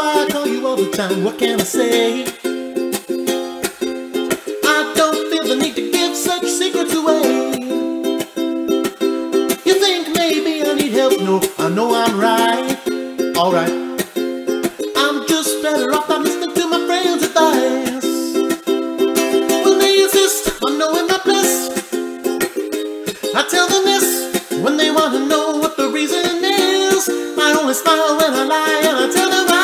all the time. What can I say? I don't feel the need to give such secrets away. You think maybe I need help? No, I know I'm right. Alright. I'm just better off not listening to my friends' advice. When they insist on knowing my bliss, I tell them this when they want to know what the reason is. I only smile when I lie and I tell them why.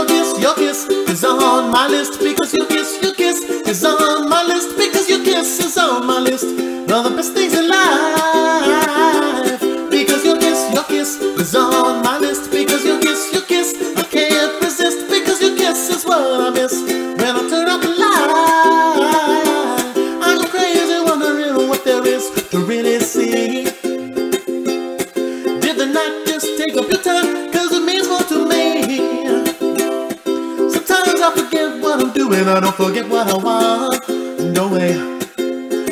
Your kiss, your kiss is on my list. Because your kiss, your kiss is on my list. Because your kiss is on my list. One Of the best things in life. Because your kiss, your kiss is on my list. Because your kiss, your kiss, I can't resist. Because your kiss is what I miss what I'm doing, I don't forget what I want. No way.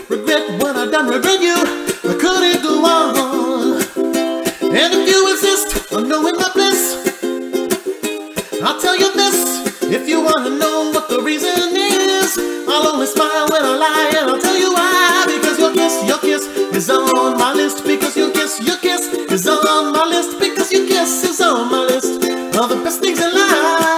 Regret what I done, regret you. I couldn't go on. And if you insist on knowing my bliss, I'll tell you this. If you wanna know what the reason is, I'll only smile when I lie, and I'll tell you why. Because your kiss, your kiss is on my list. Because your kiss, your kiss is on my list. Because your kiss is on my list of the best things in life.